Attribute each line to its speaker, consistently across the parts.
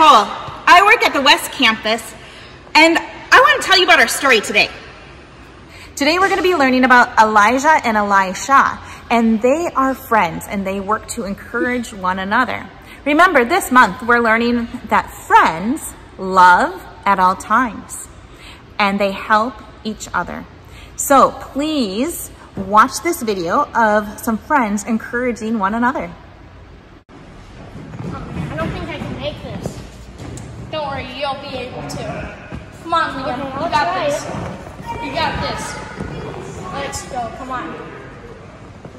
Speaker 1: Nicole. I work at the West Campus, and I want to tell you about our story today. Today we're going to be learning about Elijah and Elisha, and they are friends, and they work to encourage one another. Remember, this month we're learning that friends love at all times, and they help each other. So please watch this video of some friends encouraging one another.
Speaker 2: I don't think I can make this. Don't worry, you'll be able to. Come on, Liam.
Speaker 3: Okay,
Speaker 2: you got this. You got this. Let's go. Come on.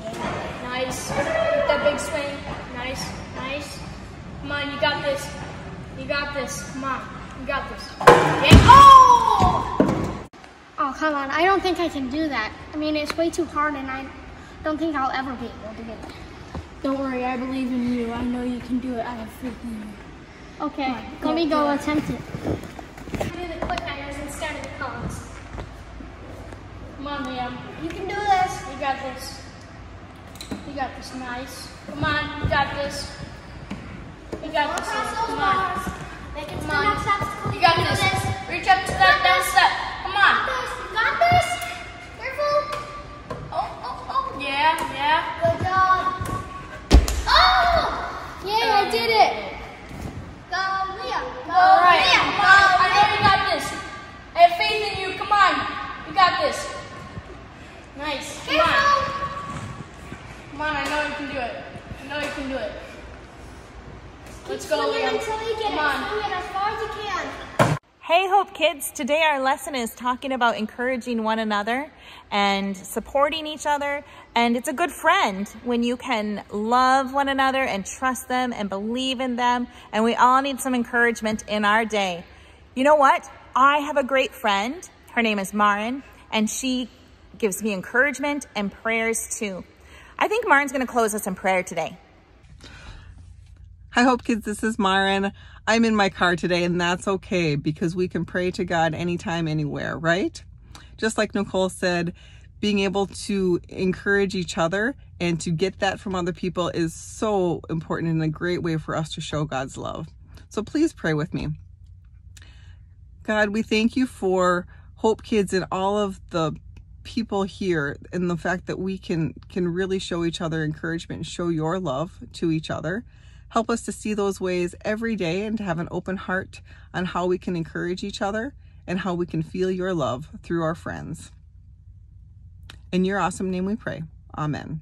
Speaker 2: Yeah, nice. Get that big swing. Nice. Nice. Come on, you got this. You got this. Come on. You got this. Yeah. Oh!
Speaker 3: Oh, come on. I don't think I can do that. I mean, it's way too hard, and I don't think I'll ever be able to do it.
Speaker 2: Don't worry, I believe in you. I know you can do it. I have faith in you.
Speaker 3: Okay, let me go attempt it.
Speaker 2: Do the cliffhangers instead of the cones. Come on, Liam. You can do this. You got this. You got this. Nice. Come on. You got this. You got this. Come on.
Speaker 3: Make it
Speaker 2: Come on. You got this. Reach up to that down step. Come on.
Speaker 3: You got this? Careful.
Speaker 2: Oh, oh, oh. Yeah, yeah.
Speaker 3: Good job. Oh! Yay, I did it. Go, Liam. Go,
Speaker 2: All right.
Speaker 3: Liam.
Speaker 2: Come on. I know you got this. I have faith in you. Come on. You got this. Nice. Come on. Come on. I know you can do it. I know you can do it. Let's go, Liam.
Speaker 3: until you get
Speaker 2: Come
Speaker 3: it.
Speaker 2: on.
Speaker 3: As far as you can.
Speaker 1: Hey Hope Kids, today our lesson is talking about encouraging one another and supporting each other. And it's a good friend when you can love one another and trust them and believe in them. And we all need some encouragement in our day. You know what? I have a great friend. Her name is Marin, and she gives me encouragement and prayers too. I think Marin's going to close us in prayer today.
Speaker 4: Hi, Hope Kids. This is Marin. I'm in my car today, and that's okay because we can pray to God anytime, anywhere, right? Just like Nicole said, being able to encourage each other and to get that from other people is so important and a great way for us to show God's love. So please pray with me. God, we thank you for Hope Kids and all of the people here and the fact that we can can really show each other encouragement and show your love to each other. Help us to see those ways every day and to have an open heart on how we can encourage each other and how we can feel your love through our friends. In your awesome name we pray. Amen.